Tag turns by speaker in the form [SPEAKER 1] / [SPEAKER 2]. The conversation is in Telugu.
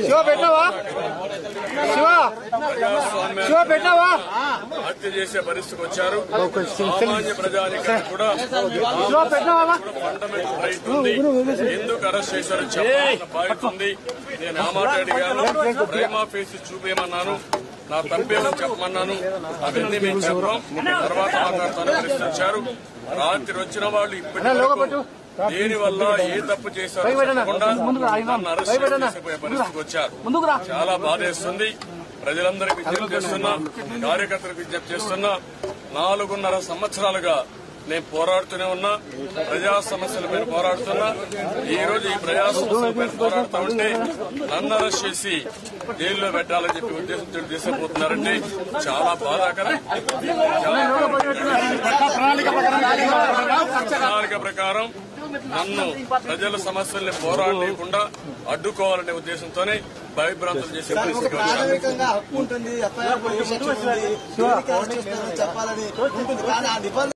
[SPEAKER 1] శివ పెట్టినావా శివ శివ పెట్టినావా
[SPEAKER 2] హత్య చేసే పరిస్థితికి వచ్చారు సామాన్య ప్రజానికి కూడా ఎందుకు అరెస్ట్ చేశారు చెప్పాలని భావిస్తుంది నేను రామారెడ్డి గారు ప్రేమా ఫేసి చూపేయమన్నాను నా తప్పేమని చెప్పమన్నాను అవన్నీ మేము చెప్పాం తర్వాత మాత్రతోనే పరిస్థితి వచ్చారు రాత్రి వచ్చిన వాళ్ళు ఇప్పటికీ దేని వల్ల ఏ తప్పు చేశారో పరిస్థితికి వచ్చారు. చాలా బాధేస్తుంది. ప్రజలందరికీ విజ్ఞప్తి చేస్తున్నా కార్యకర్తలకు విజ్ఞప్తి చేస్తున్నా నాలుగున్నర సంవత్సరాలుగా నేను పోరాడుతూనే ఉన్నా ప్రజా సమస్యల మీద పోరాడుతున్నా. ఈ రోజు ఈ ప్రజా సమస్యల మీద పోరాడుతూ ఉంటే నన్ను అరెస్ట్ చేసి జైల్లో పెట్టాలని చెప్పి ఉద్దేశంతో తీసుకుపోతున్నారంటే చాలా బాధాకరం. ప్రణాళిక ప్రకారం నన్ను ప్రజల సమస్యల్ని పోరాడలేకుండా అడ్డుకోవాలనే ఉద్దేశంతోనే భయభ్రాంతులు చేసే
[SPEAKER 3] చెప్పాలని